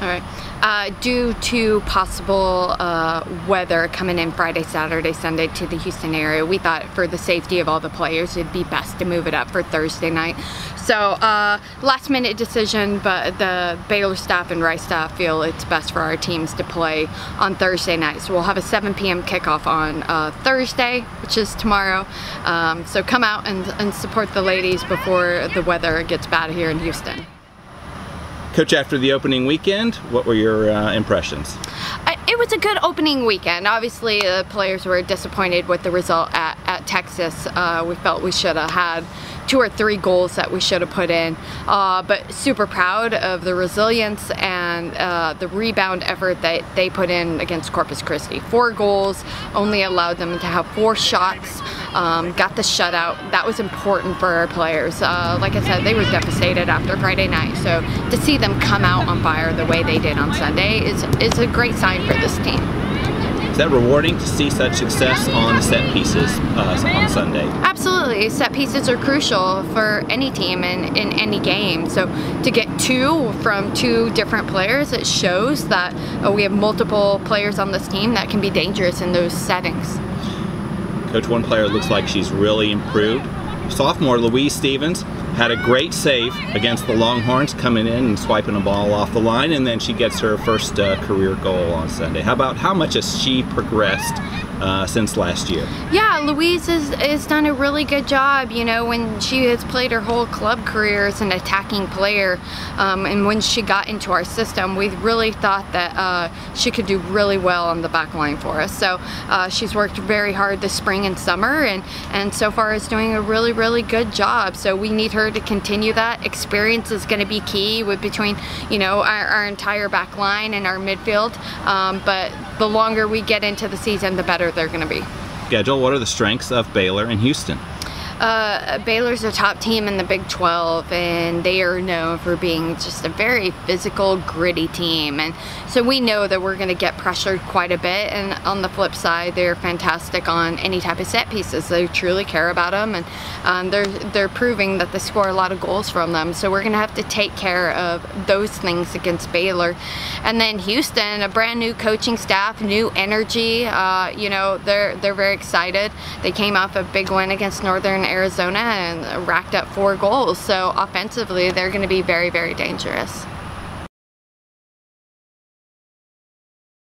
All right. Uh, due to possible uh, weather coming in Friday, Saturday, Sunday to the Houston area, we thought for the safety of all the players, it'd be best to move it up for Thursday night. So uh, last minute decision, but the Baylor staff and Rice staff feel it's best for our teams to play on Thursday night. So we'll have a 7 p.m. kickoff on uh, Thursday, which is tomorrow. Um, so come out and, and support the ladies before the weather gets bad here in Houston. Coach, after the opening weekend, what were your uh, impressions? It was a good opening weekend. Obviously, the players were disappointed with the result at, at Texas. Uh, we felt we should have had two or three goals that we should have put in. Uh, but super proud of the resilience and uh, the rebound effort that they put in against Corpus Christi. Four goals only allowed them to have four shots. Um, got the shutout. That was important for our players. Uh, like I said, they were devastated after Friday night. So to see them come out on fire the way they did on Sunday is, is a great sign for this team. Is that rewarding to see such success on set pieces uh, on Sunday? Absolutely. Set pieces are crucial for any team in, in any game. So to get two from two different players, it shows that uh, we have multiple players on this team that can be dangerous in those settings. Coach, one player looks like she's really improved. Sophomore Louise Stevens had a great save against the Longhorns coming in and swiping a ball off the line and then she gets her first uh, career goal on Sunday. How about how much has she progressed uh, since last year. Yeah, Louise has, has done a really good job, you know, when she has played her whole club career as an attacking player um, and when she got into our system, we really thought that uh, she could do really well on the back line for us. So uh, she's worked very hard this spring and summer and, and so far is doing a really, really good job. So we need her to continue that. Experience is going to be key with between, you know, our, our entire back line and our midfield. Um, but the longer we get into the season, the better they're going to be. Schedule, what are the strengths of Baylor and Houston? Uh, Baylor's a top team in the Big 12 and they are known for being just a very physical, gritty team. And so we know that we're going to get pressured quite a bit. And on the flip side, they're fantastic on any type of set pieces. They truly care about them and um, they're, they're proving that they score a lot of goals from them. So we're going to have to take care of those things against Baylor. And then Houston, a brand new coaching staff, new energy. Uh, you know, they're, they're very excited. They came off a big win against Northern Arizona and racked up four goals. So offensively, they're going to be very, very dangerous.